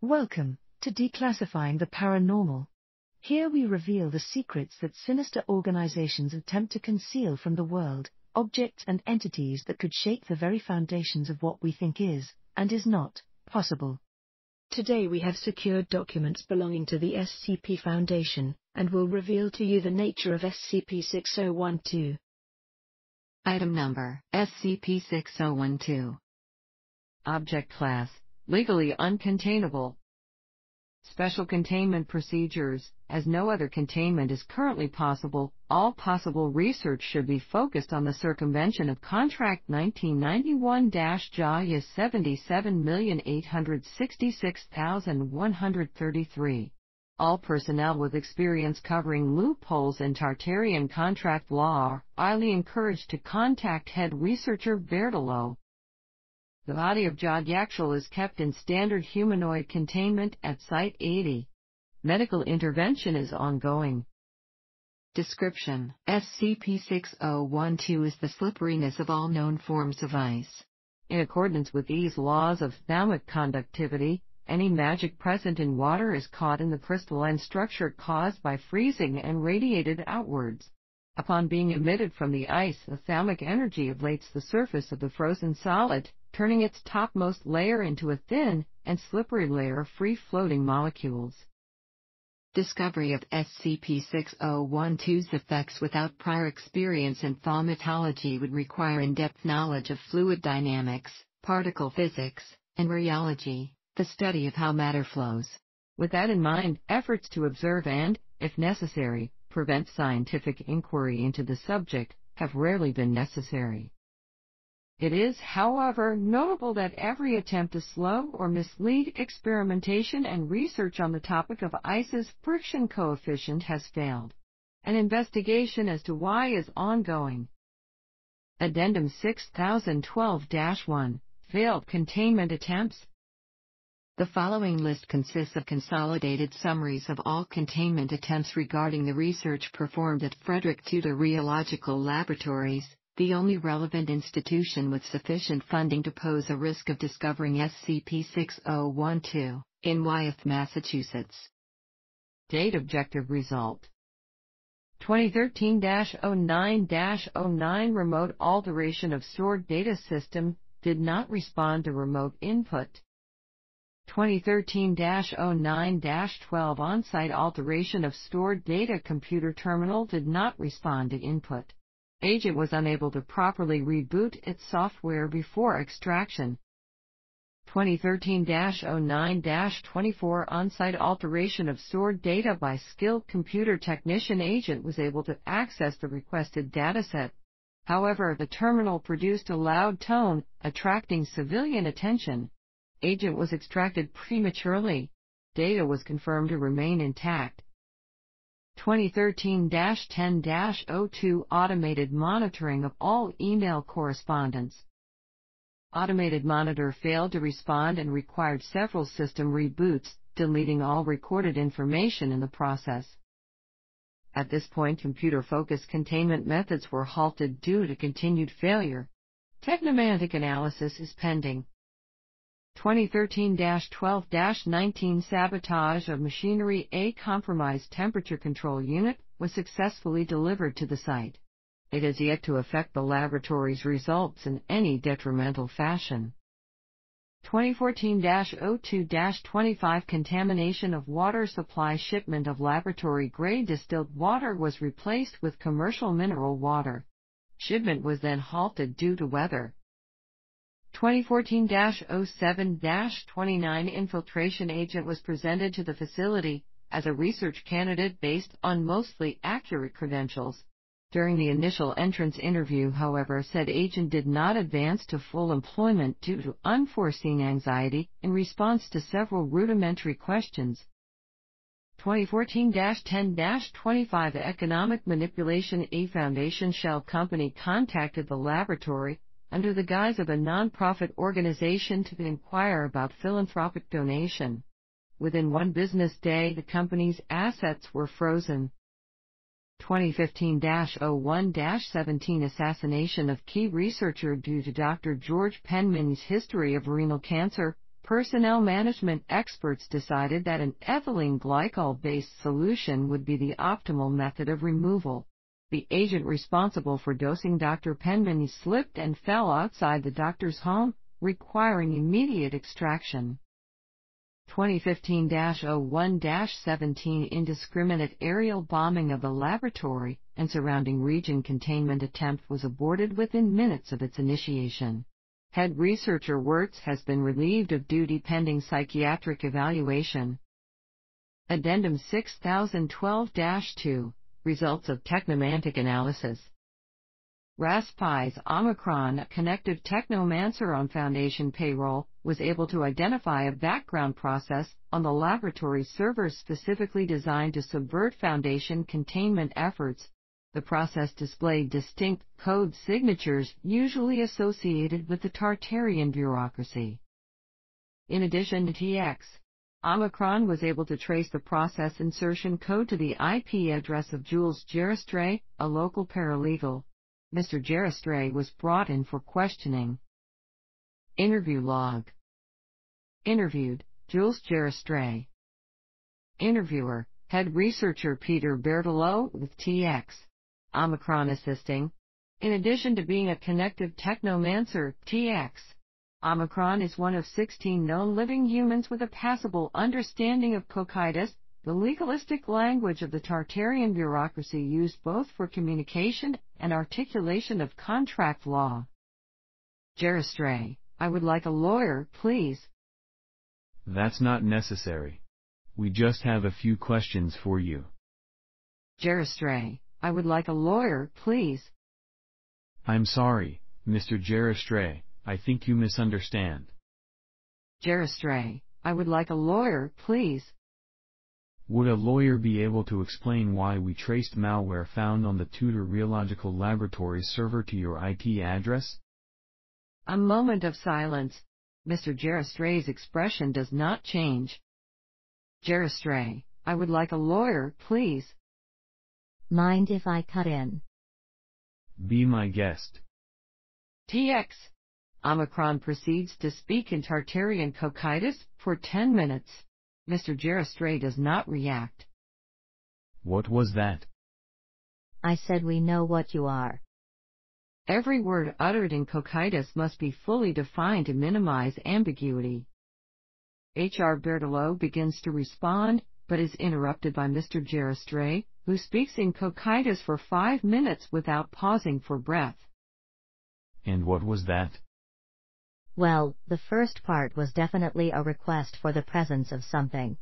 Welcome to Declassifying the Paranormal. Here we reveal the secrets that sinister organizations attempt to conceal from the world, objects and entities that could shake the very foundations of what we think is, and is not, possible. Today we have secured documents belonging to the SCP Foundation, and will reveal to you the nature of SCP-6012. Item number SCP-6012 Object Class Legally uncontainable. Special containment procedures As no other containment is currently possible, all possible research should be focused on the circumvention of Contract 1991-JAYA 77866133. All personnel with experience covering loopholes in Tartarian contract law are highly encouraged to contact head researcher Berthelot. The body of Jod Yakshal is kept in standard humanoid containment at Site 80. Medical intervention is ongoing. Description SCP-6012 is the slipperiness of all known forms of ice. In accordance with these laws of thaumic conductivity, any magic present in water is caught in the crystalline structure caused by freezing and radiated outwards. Upon being emitted from the ice, the thaumic energy ablates the surface of the frozen solid, turning its topmost layer into a thin and slippery layer of free-floating molecules. Discovery of SCP-6012's effects without prior experience in thaumatology would require in-depth knowledge of fluid dynamics, particle physics, and rheology, the study of how matter flows. With that in mind, efforts to observe and, if necessary, prevent scientific inquiry into the subject have rarely been necessary. It is, however, notable that every attempt to slow or mislead experimentation and research on the topic of ICE's friction coefficient has failed. An investigation as to why is ongoing. Addendum 6012-1 Failed containment attempts the following list consists of consolidated summaries of all containment attempts regarding the research performed at Frederick Tudor Rheological Laboratories, the only relevant institution with sufficient funding to pose a risk of discovering SCP-6012, in Wyeth, Massachusetts. Date Objective Result 2013-09-09 Remote Alteration of Stored Data System did not respond to remote input. 2013-09-12 On-site alteration of stored data computer terminal did not respond to input. Agent was unable to properly reboot its software before extraction. 2013-09-24 On-site alteration of stored data by skilled computer technician agent was able to access the requested dataset. However, the terminal produced a loud tone, attracting civilian attention agent was extracted prematurely. Data was confirmed to remain intact. 2013-10-02 Automated monitoring of all email correspondence. Automated monitor failed to respond and required several system reboots, deleting all recorded information in the process. At this point, computer focused containment methods were halted due to continued failure. Technomantic analysis is pending. 2013-12-19 Sabotage of Machinery A compromised temperature control unit was successfully delivered to the site. It has yet to affect the laboratory's results in any detrimental fashion. 2014-02-25 Contamination of water supply shipment of laboratory-grade distilled water was replaced with commercial mineral water. Shipment was then halted due to weather. 2014-07-29 infiltration agent was presented to the facility as a research candidate based on mostly accurate credentials. During the initial entrance interview, however, said agent did not advance to full employment due to unforeseen anxiety in response to several rudimentary questions. 2014-10-25 Economic Manipulation A Foundation Shell Company contacted the laboratory under the guise of a nonprofit organization to inquire about philanthropic donation. Within one business day, the company's assets were frozen. 2015-01-17 Assassination of key researcher due to Dr. George Penman's history of renal cancer, personnel management experts decided that an ethylene glycol based solution would be the optimal method of removal. The agent responsible for dosing Dr. Penman slipped and fell outside the doctor's home, requiring immediate extraction. 2015-01-17 Indiscriminate aerial bombing of the laboratory and surrounding region containment attempt was aborted within minutes of its initiation. Head researcher Wirtz has been relieved of duty pending psychiatric evaluation. Addendum 6012-2 Results of Technomantic Analysis Raspi's Omicron, connective technomancer on Foundation payroll, was able to identify a background process on the laboratory servers specifically designed to subvert Foundation containment efforts. The process displayed distinct code signatures usually associated with the Tartarian bureaucracy. In addition to TX, Omicron was able to trace the process insertion code to the IP address of Jules Gerestray, a local paralegal. Mr. Gerestray was brought in for questioning. Interview log. Interviewed, Jules Gerestray. Interviewer, head researcher Peter Berthelot with TX. Omicron assisting. In addition to being a connective technomancer, TX. Omicron is one of 16 known living humans with a passable understanding of Cocytus, the legalistic language of the Tartarian bureaucracy used both for communication and articulation of contract law. Gerestray, I would like a lawyer, please. That's not necessary. We just have a few questions for you. Gerestray, I would like a lawyer, please. I'm sorry, Mr. Gerestray, I think you misunderstand. Gerestray, I would like a lawyer, please. Would a lawyer be able to explain why we traced malware found on the Tudor Rheological Laboratories server to your IP address? A moment of silence. Mr. Gerestray's expression does not change. Gerestray, I would like a lawyer, please. Mind if I cut in? Be my guest. TX. Omicron proceeds to speak in Tartarian Cocytus for 10 minutes. Mr. Gerestray does not react. What was that? I said we know what you are. Every word uttered in Cocytus must be fully defined to minimize ambiguity. H.R. Berthelot begins to respond, but is interrupted by Mr. Gerestray, who speaks in Cocytus for five minutes without pausing for breath. And what was that? Well, the first part was definitely a request for the presence of something.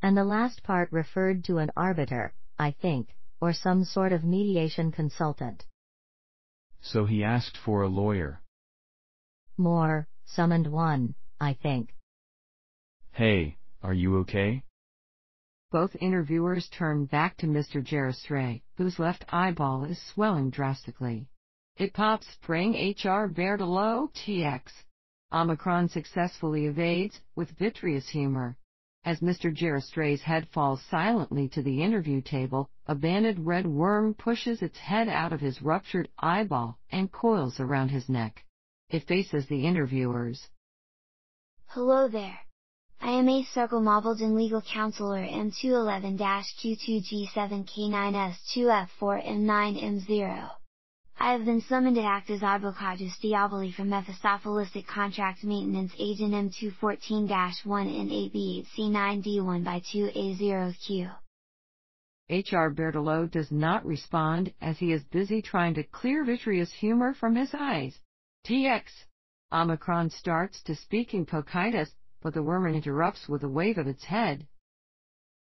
And the last part referred to an arbiter, I think, or some sort of mediation consultant. So he asked for a lawyer. More, summoned one, I think. Hey, are you okay? Both interviewers turn back to Mr. Gerestray, whose left eyeball is swelling drastically. It pops spring HR Berthelot TX. Omicron successfully evades, with vitreous humor. As Mr. Gerestray's head falls silently to the interview table, a banded red worm pushes its head out of his ruptured eyeball and coils around his neck. It faces the interviewers. Hello there. I am a Circle Mobildon legal counselor M211-Q2G7K9S2F4M9M0. I have been summoned to act as Advocatus Diaboli for Mephistophelistic Contract Maintenance Agent M214-1 and 8B8C9D1 by 2A0Q. HR Berthelot does not respond as he is busy trying to clear vitreous humor from his eyes. TX. Omicron starts to speak in Cocytus, but the worm interrupts with a wave of its head.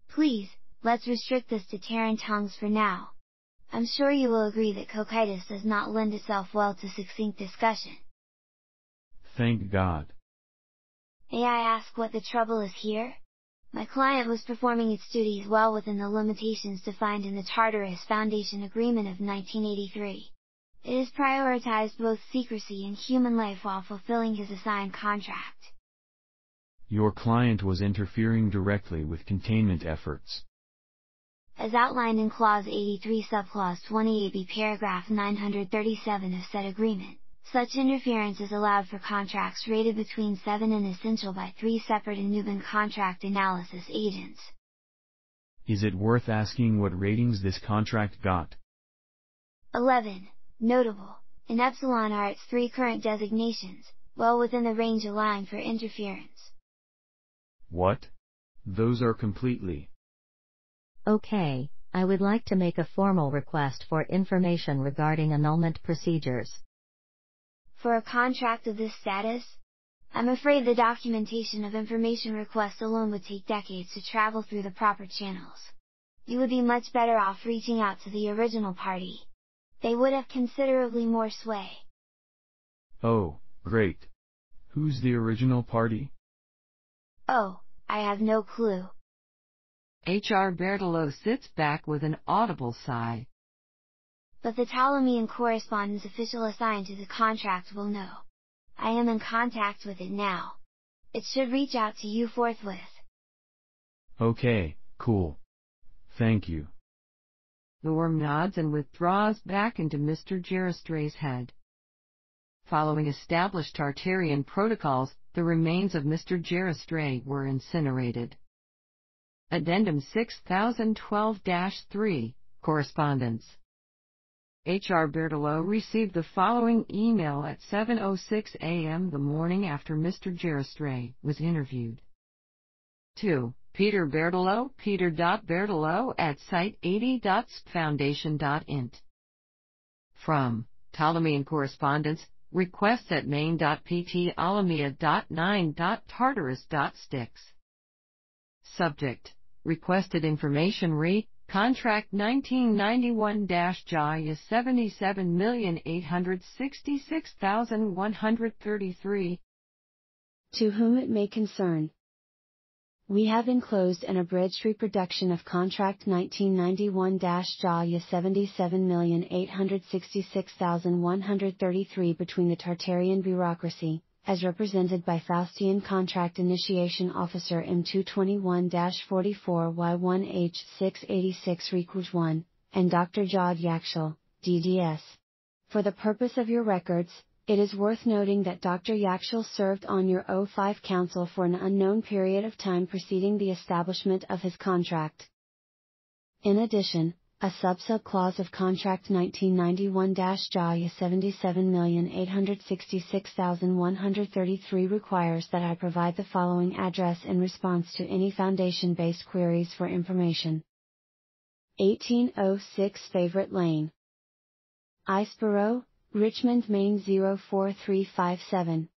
Please, let's restrict this to Terran tongues for now. I'm sure you will agree that Cocytus does not lend itself well to succinct discussion. Thank God. May I ask what the trouble is here? My client was performing its duties well within the limitations defined in the Tartarus Foundation Agreement of 1983. It has prioritized both secrecy and human life while fulfilling his assigned contract. Your client was interfering directly with containment efforts as outlined in Clause 83 Subclause 28b Paragraph 937 of said agreement, Such interference is allowed for contracts rated between 7 and essential by three separate Inuban contract analysis agents. Is it worth asking what ratings this contract got? 11. Notable. In Epsilon are its three current designations, well within the range allowing for interference. What? Those are completely. Okay, I would like to make a formal request for information regarding annulment procedures. For a contract of this status? I'm afraid the documentation of information requests alone would take decades to travel through the proper channels. You would be much better off reaching out to the original party. They would have considerably more sway. Oh, great. Who's the original party? Oh, I have no clue. H.R. Berthelot sits back with an audible sigh. But the Ptolemean correspondence official assigned to the contract will know. I am in contact with it now. It should reach out to you forthwith. Okay, cool. Thank you. The worm nods and withdraws back into Mr. Geristray's head. Following established Tartarian protocols, the remains of Mr. Geristray were incinerated. Addendum 6012-3, Correspondence H.R. Berthelot received the following email at 7.06 a.m. the morning after Mr. Geristray was interviewed. 2. Peter Berthelot, peter.berthelot at site80.foundation.int. From Ptolemean Correspondence, request at main.pt alamia.9.tartarus.stix. Subject, requested information re, contract 1991-JAYA 77866133. To whom it may concern. We have enclosed an abridged reproduction of Contract 1991-JAYA 77866133 between the Tartarian bureaucracy, as represented by Faustian Contract Initiation Officer M221-44Y1H686 Recruit 1, and Dr. Jod Yakshal, DDS. For the purpose of your records, it is worth noting that Dr. Yakshal served on your O5 Council for an unknown period of time preceding the establishment of his contract. In addition, a sub-sub clause of Contract 1991-JAYA 77866133 requires that I provide the following address in response to any Foundation-based queries for information. 1806 Favorite Lane. Iceboro, Richmond, Maine 04357.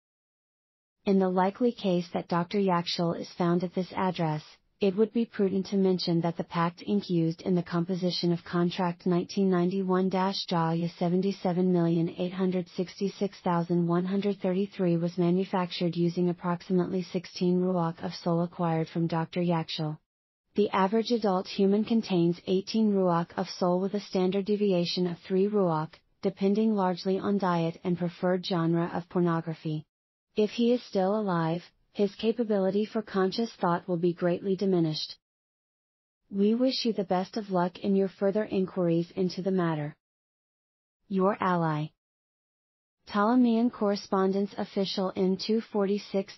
In the likely case that Dr. Yakshal is found at this address, it would be prudent to mention that the pact ink used in the composition of Contract 1991-JAYA 77866133 was manufactured using approximately 16 ruach of soul acquired from Dr. Yakshal. The average adult human contains 18 ruach of soul with a standard deviation of 3 ruach, depending largely on diet and preferred genre of pornography. If he is still alive, his capability for conscious thought will be greatly diminished. We wish you the best of luck in your further inquiries into the matter. Your ally. Ptolemean Correspondence Official N246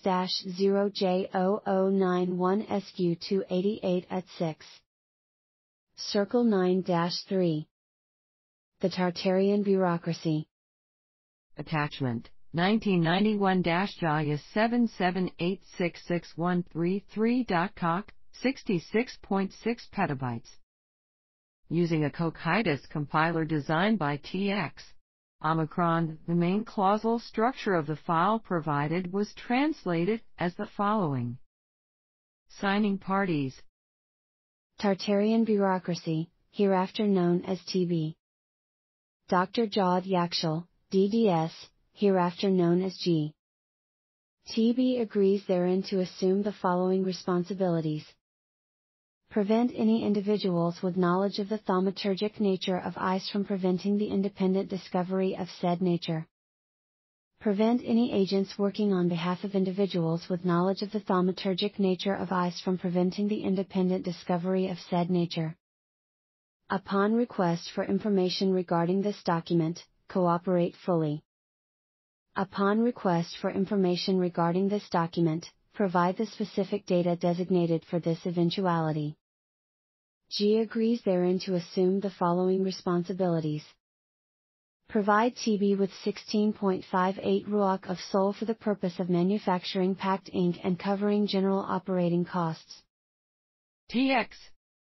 0J0091SQ288 at 6. Circle 9 3. The Tartarian Bureaucracy. Attachment 1991-JAYA 77866133.cock, 66.6 petabytes. Using a Cocytus compiler designed by TX. Omicron, the main clausal structure of the file provided was translated as the following. Signing parties. Tartarian Bureaucracy, hereafter known as TB. Dr. Jod Yakshal, DDS, hereafter known as G. TB agrees therein to assume the following responsibilities. Prevent any individuals with knowledge of the thaumaturgic nature of ice from preventing the independent discovery of said nature. Prevent any agents working on behalf of individuals with knowledge of the thaumaturgic nature of ice from preventing the independent discovery of said nature. Upon request for information regarding this document, cooperate fully. Upon request for information regarding this document, provide the specific data designated for this eventuality. G agrees therein to assume the following responsibilities. Provide TB with 16.58 ruach of soul for the purpose of manufacturing pact ink and covering general operating costs. TX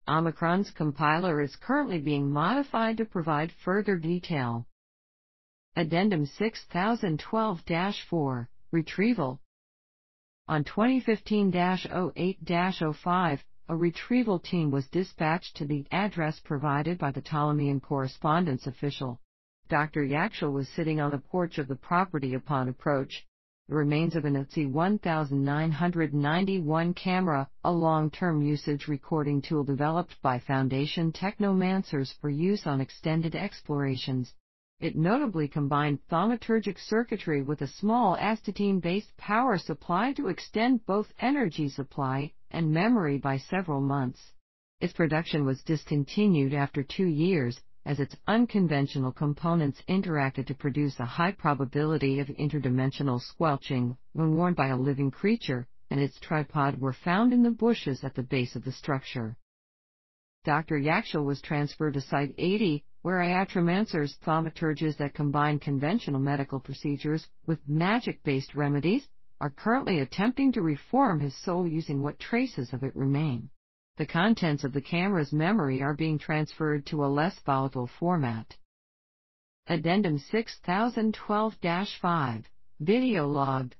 Omicron's compiler is currently being modified to provide further detail. Addendum 6012-4, Retrieval. On 2015-08-05, a retrieval team was dispatched to the address provided by the Ptolemaic correspondence official. Dr. Yakshel was sitting on the porch of the property upon approach. The remains of an UTC 1991 camera, a long-term usage recording tool developed by Foundation Technomancers for use on extended explorations. It notably combined thaumaturgic circuitry with a small astatine-based power supply to extend both energy supply and memory by several months. Its production was discontinued after two years, as its unconventional components interacted to produce a high probability of interdimensional squelching when worn by a living creature, and its tripod were found in the bushes at the base of the structure. Dr. Yakshel was transferred to Site 80, where iatromancers, thaumaturges that combine conventional medical procedures with magic-based remedies, are currently attempting to reform his soul using what traces of it remain. The contents of the camera's memory are being transferred to a less volatile format. Addendum 6012-5, Video logged.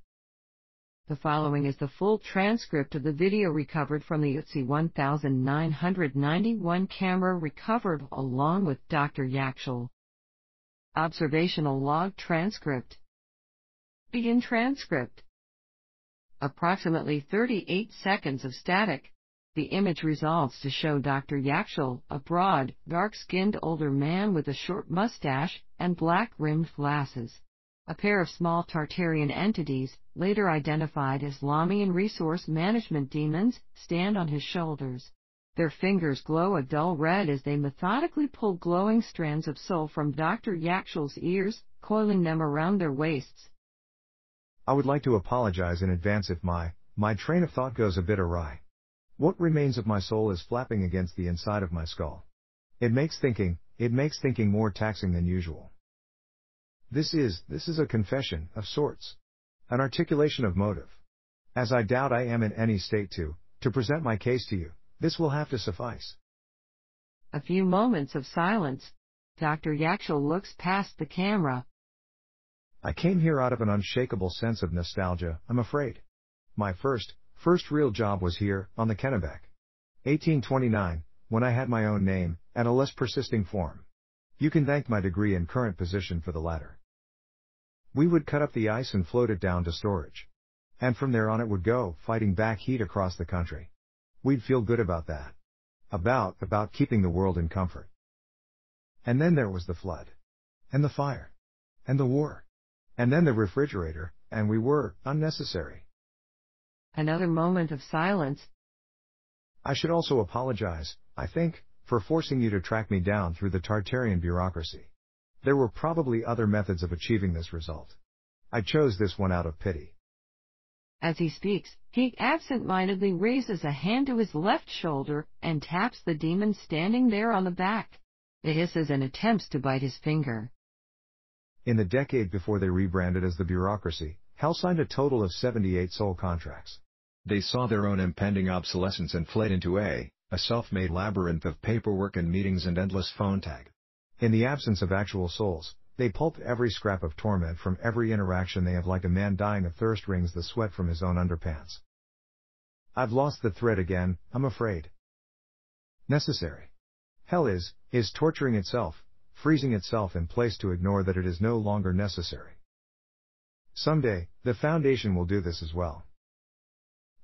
The following is the full transcript of the video recovered from the UTC 1991 camera recovered along with Dr. Yakshel. Observational log transcript. Begin transcript. Approximately 38 seconds of static. The image resolves to show Dr. Yakshel, a broad, dark-skinned older man with a short mustache and black-rimmed glasses. A pair of small Tartarian entities, later identified as Lamian resource management demons, stand on his shoulders. Their fingers glow a dull red as they methodically pull glowing strands of soul from Dr. Yakshel's ears, coiling them around their waists. I would like to apologize in advance if my, my train of thought goes a bit awry. What remains of my soul is flapping against the inside of my skull. It makes thinking, it makes thinking more taxing than usual. This is, this is a confession, of sorts. An articulation of motive. As I doubt I am in any state to, to present my case to you, this will have to suffice. A few moments of silence. Dr. Yakshel looks past the camera. I came here out of an unshakable sense of nostalgia, I'm afraid. My first, first real job was here, on the Kennebec. 1829, when I had my own name, and a less persisting form. You can thank my degree and current position for the latter. We would cut up the ice and float it down to storage. And from there on it would go, fighting back heat across the country. We'd feel good about that. About, about keeping the world in comfort. And then there was the flood. And the fire. And the war. And then the refrigerator, and we were, unnecessary. Another moment of silence. I should also apologize, I think, for forcing you to track me down through the Tartarian bureaucracy. There were probably other methods of achieving this result. I chose this one out of pity. As he speaks, he absent-mindedly raises a hand to his left shoulder and taps the demon standing there on the back. It hisses and attempts to bite his finger. In the decade before they rebranded as the bureaucracy, Hell signed a total of 78 soul contracts. They saw their own impending obsolescence and fled into a, a self-made labyrinth of paperwork and meetings and endless phone tag. In the absence of actual souls, they pulp every scrap of torment from every interaction they have like a man dying of thirst wrings the sweat from his own underpants. I've lost the thread again, I'm afraid. Necessary. Hell is, is torturing itself, freezing itself in place to ignore that it is no longer necessary. Someday, the Foundation will do this as well.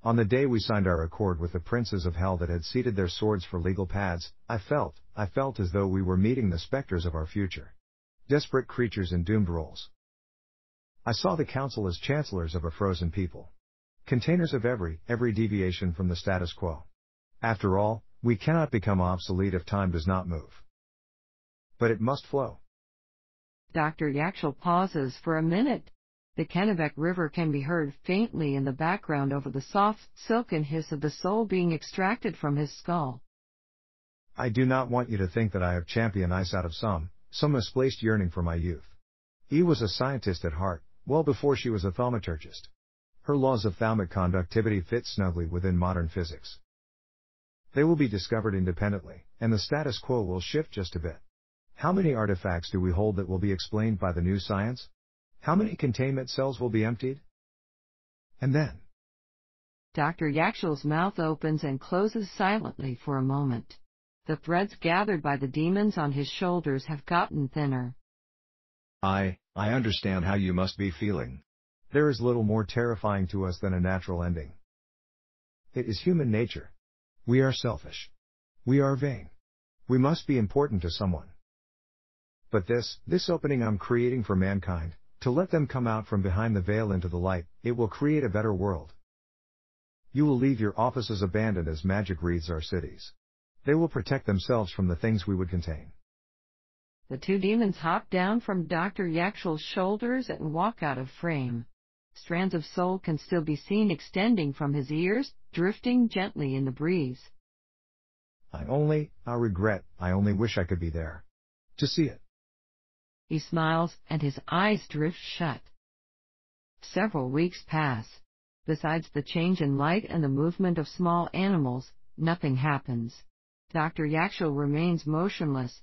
On the day we signed our accord with the princes of hell that had seated their swords for legal pads, I felt, I felt as though we were meeting the specters of our future. Desperate creatures in doomed roles. I saw the council as chancellors of a frozen people. Containers of every, every deviation from the status quo. After all, we cannot become obsolete if time does not move. But it must flow. Dr. Yakshel pauses for a minute. The Kennebec River can be heard faintly in the background over the soft, silken hiss of the soul being extracted from his skull. I do not want you to think that I have championed ice out of some, some misplaced yearning for my youth. He was a scientist at heart, well before she was a thaumaturgist. Her laws of thaumic conductivity fit snugly within modern physics. They will be discovered independently, and the status quo will shift just a bit. How many artifacts do we hold that will be explained by the new science? How many containment cells will be emptied? And then? Dr. Yakshul's mouth opens and closes silently for a moment. The threads gathered by the demons on his shoulders have gotten thinner. I, I understand how you must be feeling. There is little more terrifying to us than a natural ending. It is human nature. We are selfish. We are vain. We must be important to someone. But this, this opening I'm creating for mankind, to let them come out from behind the veil into the light, it will create a better world. You will leave your offices abandoned as magic wreaths our cities. They will protect themselves from the things we would contain. The two demons hop down from Dr. Yakshul's shoulders and walk out of frame. Strands of soul can still be seen extending from his ears, drifting gently in the breeze. I only, I regret, I only wish I could be there. To see it. He smiles, and his eyes drift shut. Several weeks pass. Besides the change in light and the movement of small animals, nothing happens. Dr. Yakshul remains motionless.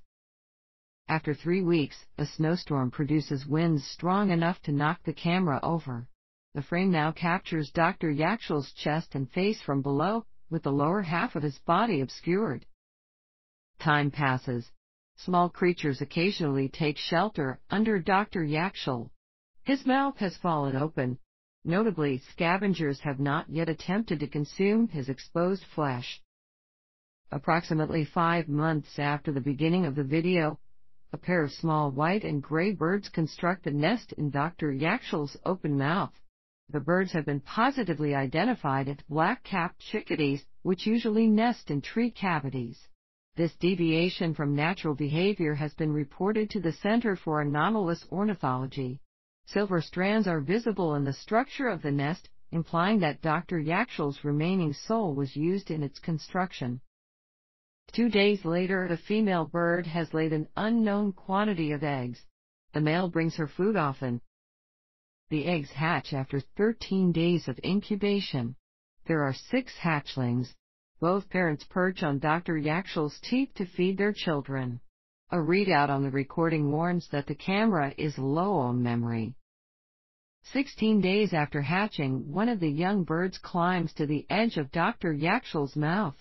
After three weeks, a snowstorm produces winds strong enough to knock the camera over. The frame now captures Dr. Yakshul's chest and face from below, with the lower half of his body obscured. Time passes, Small creatures occasionally take shelter under Dr. Yakshul. His mouth has fallen open. Notably, scavengers have not yet attempted to consume his exposed flesh. Approximately five months after the beginning of the video, a pair of small white and gray birds construct a nest in Dr. Yakshul's open mouth. The birds have been positively identified as black-capped chickadees, which usually nest in tree cavities. This deviation from natural behavior has been reported to the Center for Anomalous Ornithology. Silver strands are visible in the structure of the nest, implying that Dr. Yakshul's remaining soul was used in its construction. Two days later, the female bird has laid an unknown quantity of eggs. The male brings her food often. The eggs hatch after 13 days of incubation. There are six hatchlings, both parents perch on Dr. Yakshul's teeth to feed their children. A readout on the recording warns that the camera is low on memory. Sixteen days after hatching, one of the young birds climbs to the edge of Dr. Yakshul's mouth.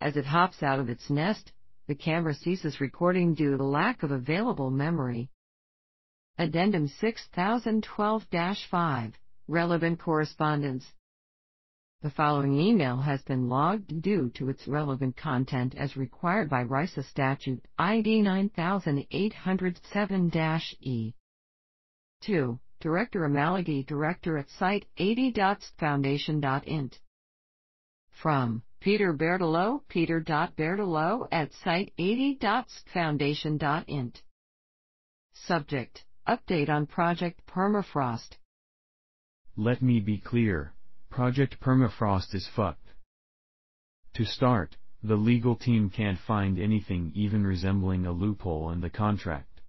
As it hops out of its nest, the camera ceases recording due to the lack of available memory. Addendum 6012-5 Relevant Correspondence the following email has been logged due to its relevant content as required by RISA statute ID 9807-E. 2. Director Amalagi Director at Site 80.foundation.int. From Peter Berthelot, peter.berthelot at Site 80.foundation.int. Subject Update on Project Permafrost. Let me be clear. Project Permafrost is fucked. To start, the legal team can't find anything even resembling a loophole in the contract.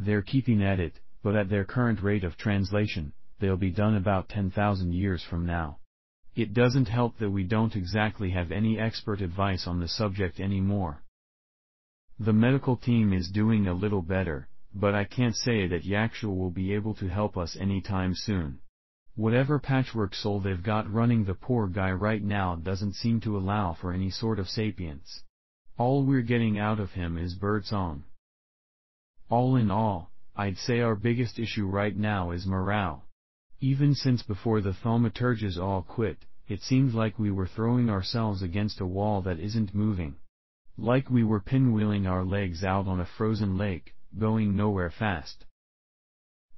They're keeping at it, but at their current rate of translation, they'll be done about 10,000 years from now. It doesn't help that we don't exactly have any expert advice on the subject anymore. The medical team is doing a little better, but I can't say that Yakshul will be able to help us anytime soon. Whatever patchwork soul they've got running the poor guy right now doesn't seem to allow for any sort of sapience. All we're getting out of him is birdsong. All in all, I'd say our biggest issue right now is morale. Even since before the thaumaturges all quit, it seemed like we were throwing ourselves against a wall that isn't moving. Like we were pinwheeling our legs out on a frozen lake, going nowhere fast.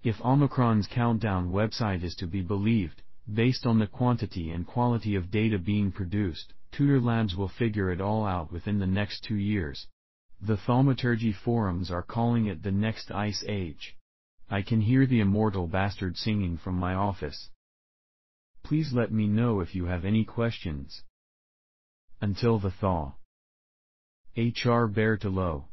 If Omicron's countdown website is to be believed, based on the quantity and quality of data being produced, Tudor Labs will figure it all out within the next two years. The thaumaturgy forums are calling it the next ice age. I can hear the immortal bastard singing from my office. Please let me know if you have any questions. Until the thaw. HR Berthelot.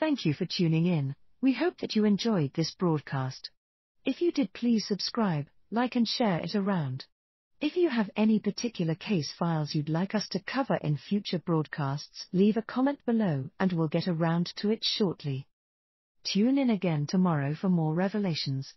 Thank you for tuning in. We hope that you enjoyed this broadcast. If you did, please subscribe, like, and share it around. If you have any particular case files you'd like us to cover in future broadcasts, leave a comment below and we'll get around to it shortly. Tune in again tomorrow for more revelations.